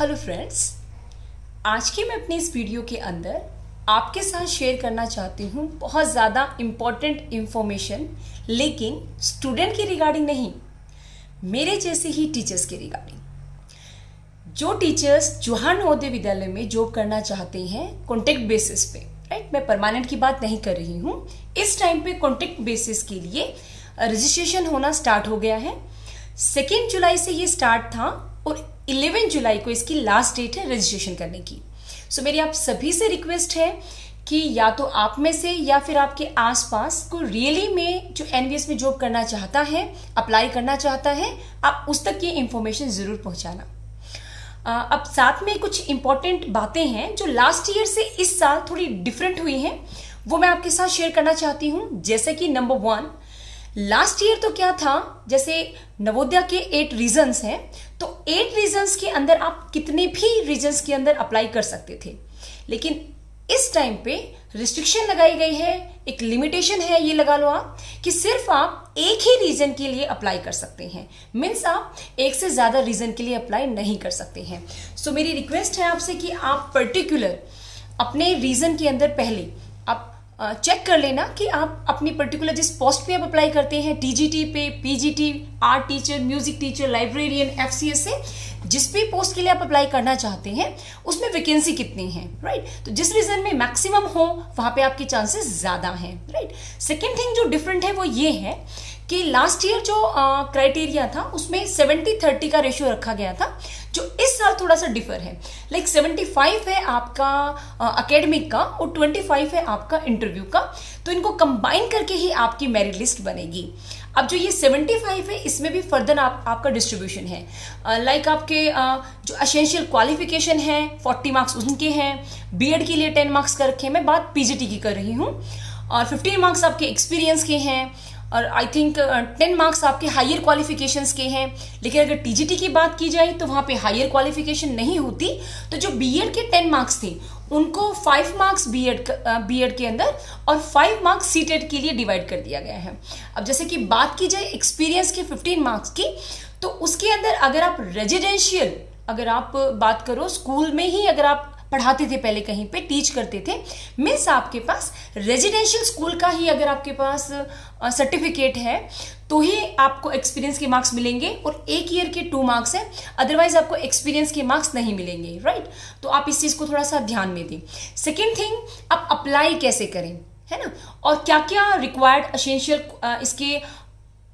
Hello friends आज के मैं अपनी इस वीडियो के अंदर आपके साथ शेयर करना चाहती हूँ बहुत ज़्यादा इंपॉर्टेंट इन्फॉर्मेशन लेकिन स्टूडेंट के रिगार्डिंग नहीं, मेरे जैसे ही टीचर्स के रिगार्डिंग जो टीचर्स जवाहर नवोदय विद्यालय में जॉब करना चाहते हैं कॉन्टेक्ट बेसिस पे राइट मैं परमानेंट की बात नहीं कर रही हूँ। इस टाइम पे कॉन्टेक्ट बेसिस के लिए रजिस्ट्रेशन होना स्टार्ट हो गया है। सेकेंड जुलाई से ये स्टार्ट था और 11 जुलाई को इसकी लास्ट डेट है रजिस्ट्रेशन करने की। सो so, मेरी आप सभी से रिक्वेस्ट है कि या तो आप में से या फिर आपके आसपास को रियली में जो एनवीएस में जॉब करना चाहता है अप्लाई करना चाहता है आप उस तक ये इंफॉर्मेशन ज़रूर पहुंचाना। अब साथ में कुछ इंपॉर्टेंट बातें हैं जो लास्ट ईयर से इस साल थोड़ी डिफरेंट हुई हैं वो मैं आपके साथ शेयर करना चाहती हूँ। जैसे कि नंबर वन लास्ट ईयर तो क्या था? जैसे नवोदया के एट रीजंस हैं तो एट रीजंस के अंदर आप कितने भी रीजंस के अंदर अप्लाई कर सकते थे। लेकिन इस टाइम पे रिस्ट्रिक्शन लगाई गई है एक लिमिटेशन है ये लगा लो आप कि सिर्फ़ आप एक ही रीजन के लिए अप्लाई कर सकते हैं। मीन्स आप एक से ज़्यादा रीजन के लिए अप्लाई नहीं कर सकते हैं। सो so, मेरी रिक्वेस्ट है आपसे कि आप पर्टिकुलर अपने रीजन के अंदर पहले चेक कर लेना कि आप अपनी पर्टिकुलर जिस पोस्ट पे आप अप्लाई करते हैं टीजीटी पे PGT art teacher music teacher librarian F FCS से जिस भी पोस्ट के लिए आप अप्लाई करना चाहते हैं, उसमें वैकेंसी कितनी है राइट right? तो जिस रीजन में मैक्सिमम हो, वहाँ पे आपके चांसेस ज़्यादा हैं राइट सेकेंड थिंग जो डिफरेंट है वो ये है कि लास्ट ईयर जो क्राइटेरिया था, उसमें सेवेंटी थर्टी का रेशियो रखा गया था, जो इस साल थोड़ा सा डिफर है लाइक सेवेंटी फाइव है आपका अकेडमिक का और ट्वेंटी फाइव है आपका इंटरव्यू का। तो इनको कंबाइन करके ही आपकी मेरिट लिस्ट बनेगी। अब जो ये 75 है इसमें भी फर्दर आप, आपका डिस्ट्रीब्यूशन है। लाइक like आपके uh, जो असेंशियल क्वालिफिकेशन है 40 मार्क्स उनके हैं। बीएड के लिए 10 मार्क्स का रखे मैं बात पीजीटी की कर रही हूँ। और 15 मार्क्स आपके एक्सपीरियंस के हैं। और आई थिंक टेन मार्क्स आपके हायर क्वालिफिकेशन के हैं। लेकिन अगर टीजीटी की बात की जाए तो वहाँ पे हायर क्वालिफिकेशन नहीं होती। तो जो बीएड के टेन मार्क्स थे, उनको फाइव मार्क्स बीएड बीएड के अंदर और फाइव मार्क्स सीटेड के लिए डिवाइड कर दिया गया है। अब जैसे कि बात की जाए एक्सपीरियंस के फिफ्टीन मार्क्स की तो उसके अंदर अगर आप रेजिडेंशियल अगर आप बात करो स्कूल में ही अगर आप पढ़ाते थे पहले कहीं पे टीच करते थे। मीन्स आपके पास रेजिडेंशियल स्कूल का ही अगर आपके पास सर्टिफिकेट है तो ही आपको एक्सपीरियंस के मार्क्स मिलेंगे और एक ईयर के टू मार्क्स है। अदरवाइज़ आपको एक्सपीरियंस के मार्क्स नहीं मिलेंगे राइट तो आप इस चीज़ को थोड़ा सा ध्यान में दें। सेकेंड थिंग आप अप्लाई कैसे करें, है ना? और क्या क्या रिक्वायर्ड असेंशियल इसके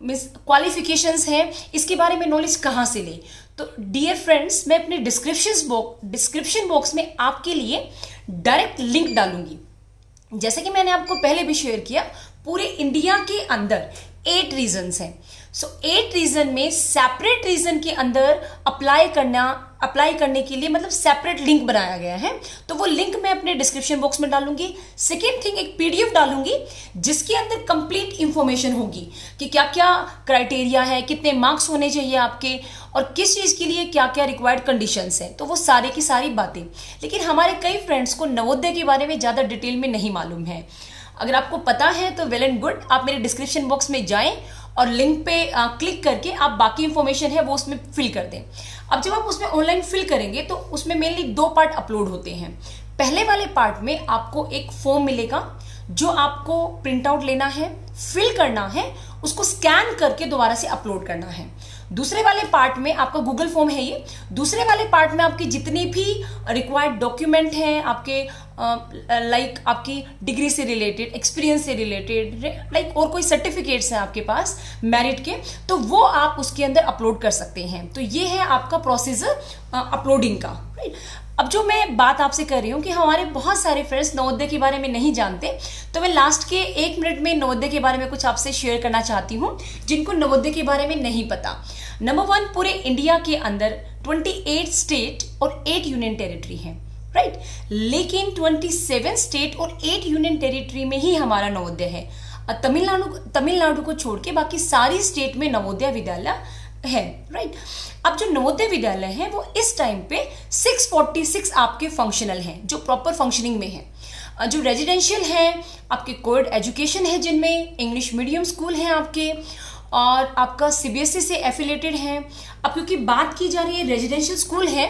मीन्स क्वालिफिकेशंस हैं, इसके बारे में नॉलेज कहाँ से ले? तो डियर फ्रेंड्स मैं अपने डिस्क्रिप्शन बॉक्स डिस्क्रिप्शन बॉक्स में आपके लिए डायरेक्ट लिंक डालूँगी। जैसे कि मैंने आपको पहले भी शेयर किया, पूरे इंडिया के अंदर एट रीजन्स हैं। सो एट रीजन में सेपरेट रीजन के अंदर अप्लाई करना अप्लाई करने के लिए मतलब सेपरेट लिंक बनाया गया है। तो वो लिंक मैं अपने डिस्क्रिप्शन बॉक्स में डालूँगी। सेकेंड थिंग एक पीडीएफ डालूँगी, जिसके अंदर कंप्लीट इंफॉर्मेशन होगी कि क्या क्या क्राइटेरिया है, कितने मार्क्स होने चाहिए आपके और किस चीज़ के लिए क्या क्या रिक्वायर्ड कंडीशन है। तो वो सारी की सारी बातें। लेकिन हमारे कई फ्रेंड्स को नवोदय के बारे में ज़्यादा डिटेल में नहीं मालूम है। अगर आपको पता है तो वेल एंड गुड आप मेरे डिस्क्रिप्शन बॉक्स में जाएँ और लिंक पे क्लिक करके आप बाकी इंफॉर्मेशन है वो उसमें फिल कर दें। अब जब आप उसमें ऑनलाइन फिल करेंगे तो उसमें मेनली दो पार्ट अपलोड होते हैं। पहले वाले पार्ट में आपको एक फॉर्म मिलेगा, जो आपको प्रिंट आउट लेना है फिल करना है, उसको स्कैन करके दोबारा से अपलोड करना है। दूसरे वाले पार्ट में आपका गूगल फॉर्म है ये। दूसरे वाले पार्ट में आपकी जितनी भी रिक्वायर्ड डॉक्यूमेंट हैं आपके लाइक uh, आपकी डिग्री से रिलेटेड एक्सपीरियंस से रिलेटेड लाइक और कोई सर्टिफिकेट्स हैं आपके पास मेरिट के तो वो आप उसके अंदर अपलोड कर सकते हैं। तो ये है आपका प्रोसीजर अपलोडिंग का राइट अब जो मैं बात आपसे कर रही हूँ कि हमारे बहुत सारे फ्रेंड्स नवोदय के बारे में नहीं जानते तो मैं लास्ट के एक मिनट में नवोदय के बारे में कुछ आपसे शेयर करना चाहती हूँ, जिनको नवोदय के बारे में नहीं पता। नंबर वन पूरे इंडिया के अंदर 28 स्टेट और 8 यूनियन टेरिटरी है राइट लेकिन 27 स्टेट और 8 यूनियन टेरिटरी में ही हमारा नवोदय है। तमिलनाडु तमिलनाडु को छोड़ के बाकी सारी स्टेट में नवोदय विद्यालय है राइट अब जो नवोदय विद्यालय है, वो इस टाइम पे 646 आपके फंक्शनल हैं, जो प्रॉपर फंक्शनिंग में है। जो रेजिडेंशियल है, आपके कोड एजुकेशन है जिनमें इंग्लिश मीडियम स्कूल हैं आपके, और आपका सीबीएसई से एफिलेटेड है। अब क्योंकि बात की जा रही है रेजिडेंशियल स्कूल है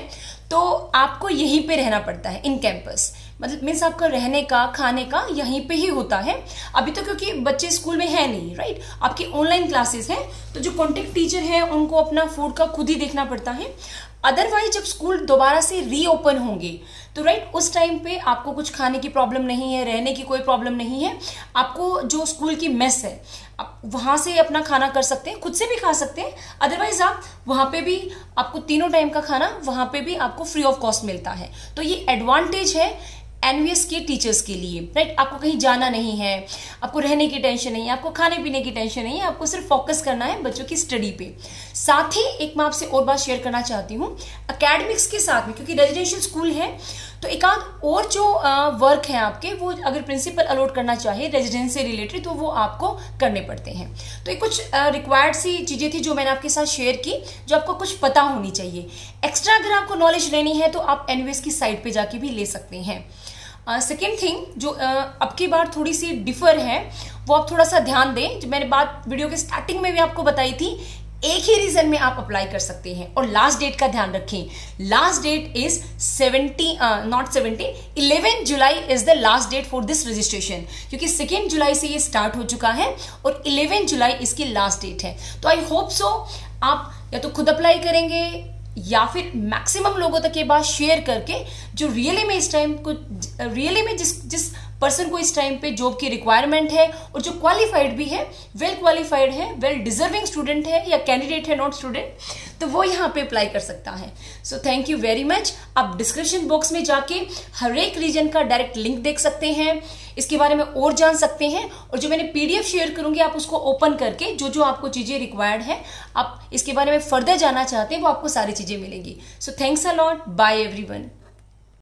तो आपको यहीं पे रहना पड़ता है इन कैंपस मतलब मीन्स आपका रहने का, खाने का यहीं पे ही होता है। अभी तो क्योंकि बच्चे स्कूल में है नहीं राइट आपकी ऑनलाइन क्लासेस हैं तो जो कॉन्टेक्ट टीचर है, उनको अपना फ़ूड का खुद ही देखना पड़ता है। अदरवाइज़ जब स्कूल दोबारा से रीओपन होंगे तो राइट उस टाइम पे आपको कुछ खाने की प्रॉब्लम नहीं है, रहने की कोई प्रॉब्लम नहीं है। आपको जो स्कूल की मेस है, आप वहाँ से अपना खाना कर सकते हैं, खुद से भी खा सकते हैं। अदरवाइज़ आप वहाँ पे भी, आपको तीनों टाइम का खाना, वहाँ पे भी आपको फ्री ऑफ़ कॉस्ट मिलता है। तो ये एडवांटेज है एनवीएस के टीचर्स के लिए राइट आपको कहीं जाना नहीं है, आपको रहने की टेंशन नहीं है, आपको खाने पीने की टेंशन नहीं है, आपको सिर्फ़ फोकस करना है बच्चों की स्टडी पे। साथ ही एक मैं आपसे और बात शेयर करना चाहती हूँ अकेडमिक्स के साथ में, क्योंकि रेजिडेंशियल स्कूल है तो एक आध और जो वर्क है आपके, वो अगर प्रिंसिपल अलॉट करना चाहे रेजिडेंस से रिलेटेड तो वो आपको करने पड़ते हैं। तो ये कुछ रिक्वायर्ड सी चीज़ें थी जो मैंने आपके साथ शेयर की, जो आपको कुछ पता होनी चाहिए। एक्स्ट्रा अगर आपको नॉलेज लेनी है तो आप एनवीएस की साइट पे जाके भी ले सकते हैं। सेकेंड थिंग जो अब की बार थोड़ी सी डिफर है, वो आप थोड़ा सा ध्यान दें। जो मैंने बात वीडियो के स्टार्टिंग में भी आपको बताई थी, एक ही रीजन में आप अप्लाई कर सकते हैं। और लास्ट डेट का ध्यान रखें। Last date is seventy not seventeen eleven July is the last date for this registration क्योंकि सेकेंड जुलाई से ये स्टार्ट हो चुका है और इलेवन जुलाई इसकी लास्ट डेट है। तो आई होप सो आप या तो खुद अप्लाई करेंगे या फिर मैक्सिमम लोगों तक ये बात शेयर करके, जो रियली में इस टाइम को रियली में जिस जिस पर्सन को इस टाइम पे जॉब की रिक्वायरमेंट है और जो क्वालिफाइड भी है वेल क्वालिफाइड है वेल डिजर्विंग स्टूडेंट है या कैंडिडेट है नॉट स्टूडेंट तो वो यहाँ पे अप्लाई कर सकता है। So thank you very much आप डिस्क्रिप्शन बॉक्स में जाके हर एक रीजन का डायरेक्ट लिंक देख सकते हैं। इसके बारे में और जान सकते हैं और जो मैंने पीडीएफ शेयर करूँगी, आप उसको ओपन करके जो जो आपको चीज़ें रिक्वायर्ड है, आप इसके बारे में फर्दर जाना चाहते हैं, वो आपको सारी चीज़ें मिलेंगी। So thanks a lot bye everyone